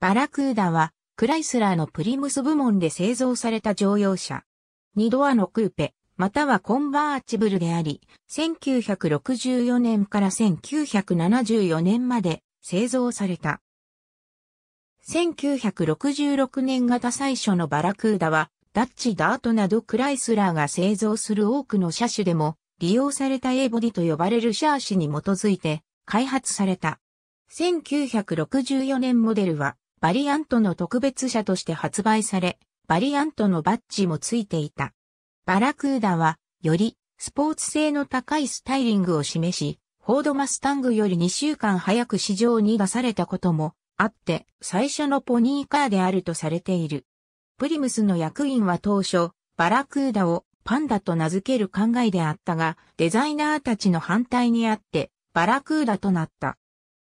バラクーダは、クライスラーのプリムス部門で製造された乗用車。2ドアのクーペ、またはコンバーチブルであり、1964年から1974年まで製造された。1966年型最初のバラクーダは、ダッチダートなどクライスラーが製造する多くの車種でも利用された A ボディと呼ばれるシャーシに基づいて開発された。1964年モデルはバリアントの特別車として発売され、バリアントのバッジもついていた。バラクーダはよりスポーツ性の高いスタイリングを示し、フォードマスタングより2週間早く市場に出されたこともあって、最初のポニーカーであるとされている。プリムスの役員は当初、バラクーダをパンダと名付ける考えであったが、デザイナーたちの反対にあって、バラクーダとなった。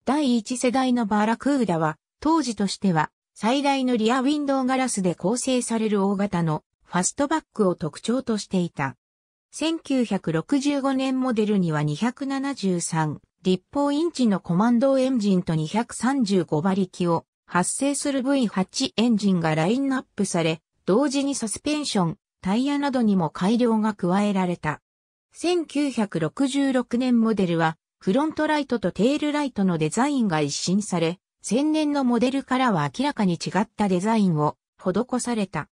第一世代のバラクーダは、当時としては、最大のリアウィンドウガラスで構成される大型のファストバックを特徴としていた。1965年モデルには273立方インチのコマンドエンジンと235馬力を発生する V8 エンジンがラインナップされ、同時にサスペンション、タイヤなどにも改良が加えられた。1966年モデルは、フロントライトとテールライトのデザインが一新され、前年のモデルからは明らかに違ったデザインを施された。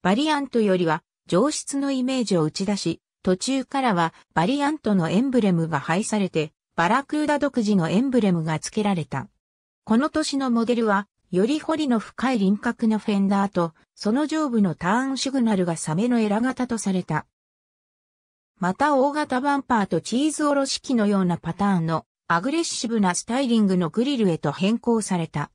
バリアントよりは上質のイメージを打ち出し、途中からはバリアントのエンブレムが廃されて、バラクーダ独自のエンブレムが付けられた。この年のモデルは、より彫りの深い輪郭のフェンダーと、その上部のターンシグナルがサメのエラ型とされた。また大型バンパーとチーズおろし機のようなパターンのアグレッシブなスタイリングのグリルへと変更された。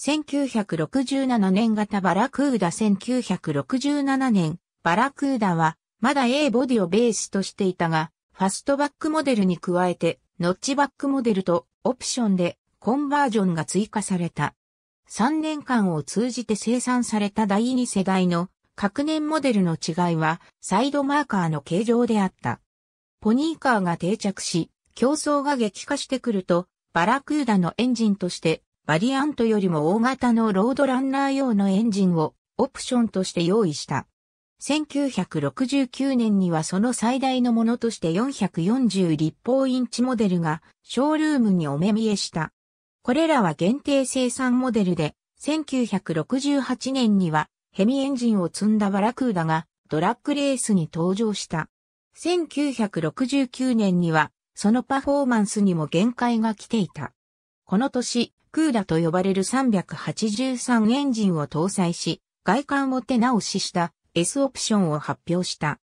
1967年型バラクーダ1967年バラクーダはまだ A ボディをベースとしていたが、ファストバックモデルに加えてノッチバックモデルとオプションでコンバージョンが追加された。3年間を通じて生産された第2世代の各年モデルの違いはサイドマーカーの形状であった。ポニーカーが定着し、競争が激化してくると、バラクーダのエンジンとしてバリアントよりも大型のロードランナー用のエンジンをオプションとして用意した。1969年にはその最大のものとして440立方インチモデルがショールームにお目見えした。これらは限定生産モデルで、1968年にはヘミエンジンを積んだバラクーダがドラッグレースに登場した。1969年にはそのパフォーマンスにも限界が来ていた。この年、クーダと呼ばれる383エンジンを搭載し、外観を手直しした S オプションを発表した。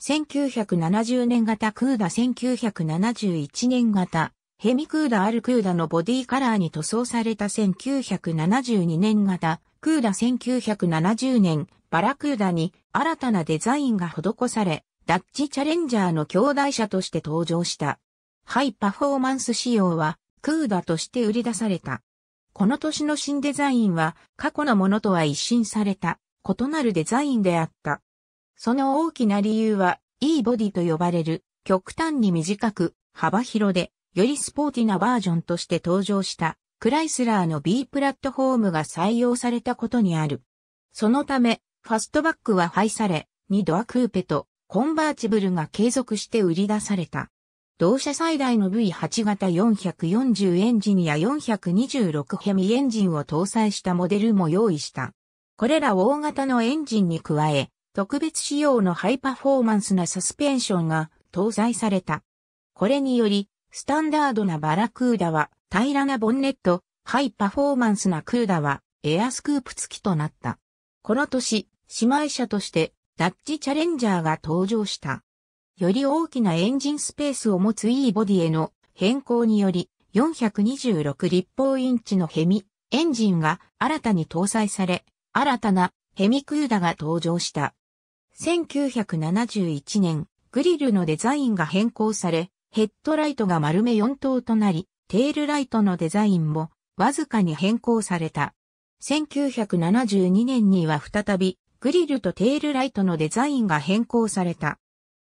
1970年型クーダ1971年型ヘミクーダ・アルクーダのボディカラーに塗装された1972年型、クーダ1970年、バラクーダに新たなデザインが施され、ダッチチャレンジャーの兄弟車として登場した。ハイパフォーマンス仕様は、クーダとして売り出された。この年の新デザインは、過去のものとは一新された、異なるデザインであった。その大きな理由は、E ボディと呼ばれる、極端に短く、幅広で、よりスポーティなバージョンとして登場したクライスラーの B プラットフォームが採用されたことにある。そのため、ファストバックは廃され、2ドアクーペとコンバーチブルが継続して売り出された。同社最大の V8 型440エンジンや426ヘミエンジンを搭載したモデルも用意した。これら大型のエンジンに加え、特別仕様のハイパフォーマンスなサスペンションが搭載された。これにより、スタンダードなバラクーダは平らなボンネット、ハイパフォーマンスなクーダはエアスクープ付きとなった。この年、姉妹車としてダッチチャレンジャーが登場した。より大きなエンジンスペースを持つ E ボディへの変更により426立方インチのヘミエンジンが新たに搭載され、新たなヘミクーダが登場した。1971年、グリルのデザインが変更され、ヘッドライトが丸め4灯となり、テールライトのデザインもわずかに変更された。1972年には再びグリルとテールライトのデザインが変更された。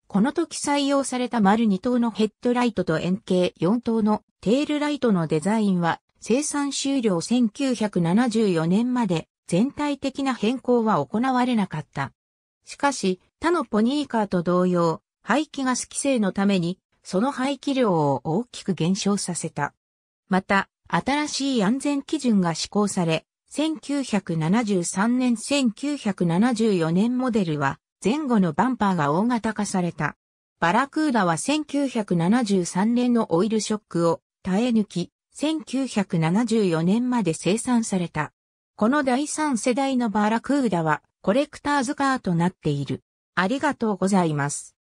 この時採用された丸2灯のヘッドライトと円形4灯のテールライトのデザインは生産終了1974年まで全体的な変更は行われなかった。しかし、他のポニーカーと同様、排気ガス規制のために、その排気量を大きく減少させた。また、新しい安全基準が施行され、1973年1974年モデルは前後のバンパーが大型化された。バラクーダは1973年のオイルショックを耐え抜き、1974年まで生産された。この第3世代のバラクーダはコレクターズカーとなっている。ありがとうございます。